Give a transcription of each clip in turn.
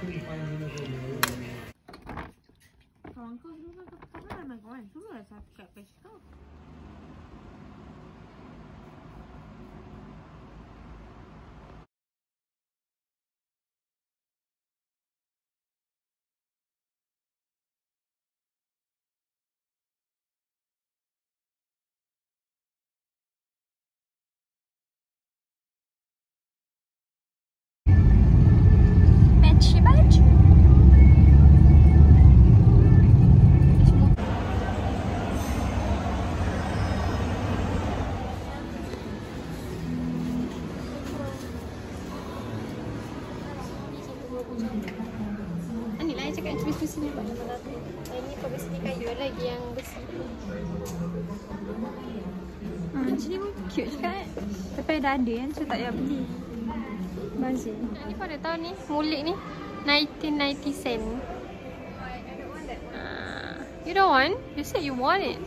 pretty fine Ni lah yang cakap yang besi ni Pak Jamal aku. Yang ni kau besi ni kayu lagi yang besi. Hmm, macam ni pun cute juga kan. Tapi dah ada kan, so tak payah beli. Bazir. Yang ni kau dah tahu ni, mulik ni. 1990 sen. Ah, you don't want? You said you want it.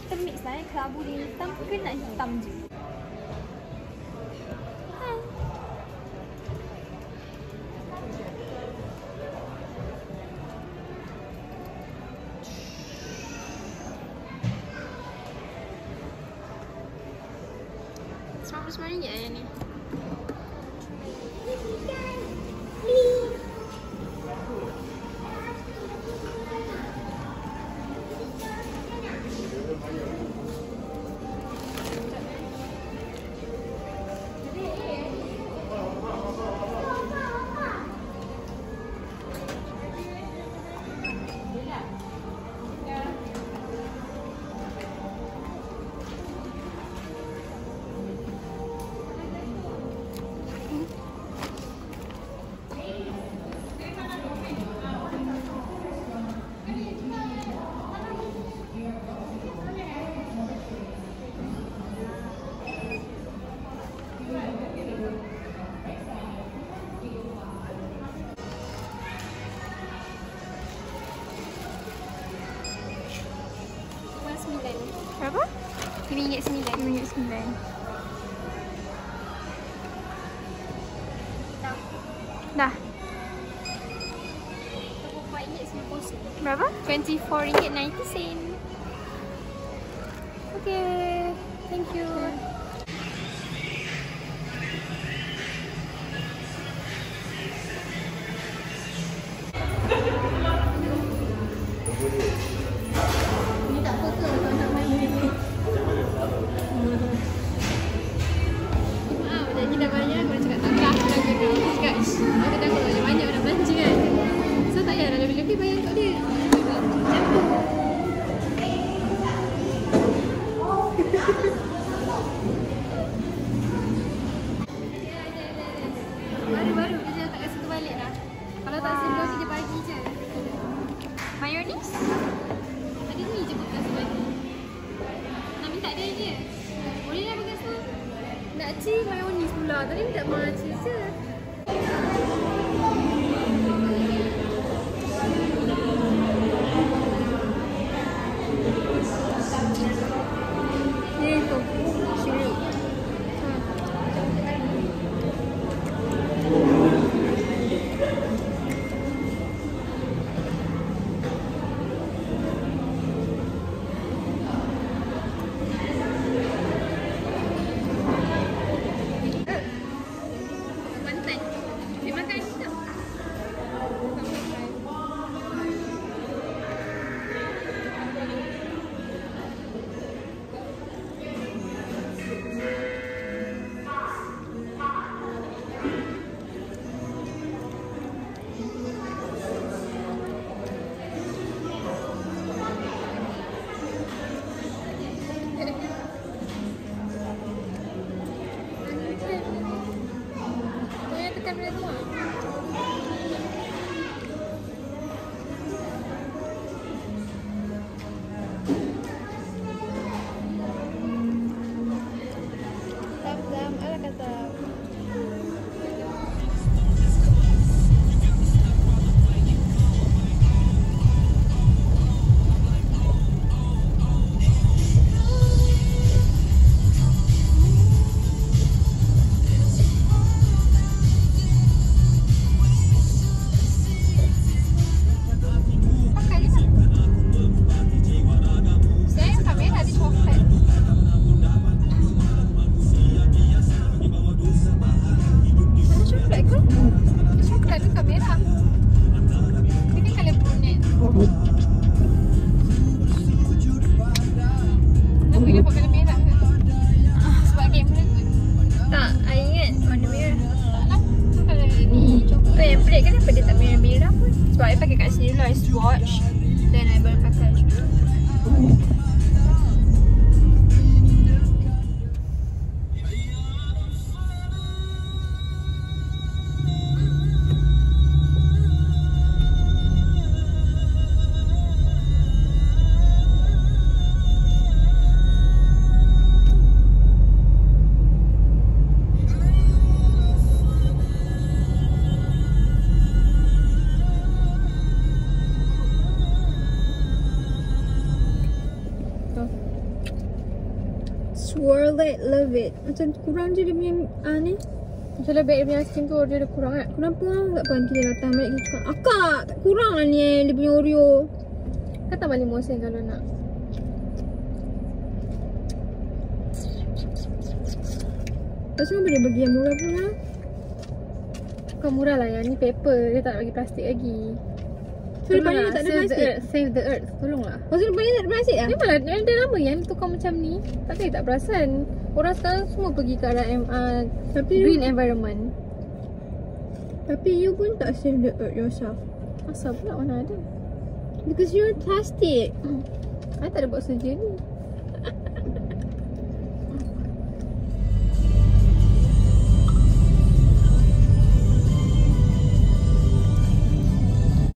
Kita mix lah eh. Kelabu dia hitam ke nak hitam je? RM100 yang ni. RM5.9. RM5.9. Dah. RM4.90. Berapa? RM24.90. Okay. Thank you. Ni gathering Sebab I pakai kat sini dulu I swatch Then I baru pakai Swirl it, love it Macam kurang je dia punya ah, ni Macam lebih dia punya aiskrim tu dia ada kurang kan? Kenapa tak puan kita datang balik kita cakap Akak tak kurang lah ni dia punya Oreo Kau tak balik mosen kalau nak. Lepas tu dia bagi yang murah pun lah Bukan murah lah yang ni paper. Dia tak bagi plastik lagi. So depan ni Tolonglah, tak ada save the plastik earth, Save the earth. Tolonglah. Lepas tu depan ni tak ada plastik lah malah dia, dia lama yang tukar macam ni. Tapi tak perasan. Orang sekarang semua pergi ke arah uh, Tapi green environment. Tapi you pun tak save the earth yourself Asal pula mana ada? Because you're plastic I tak ada buat ni.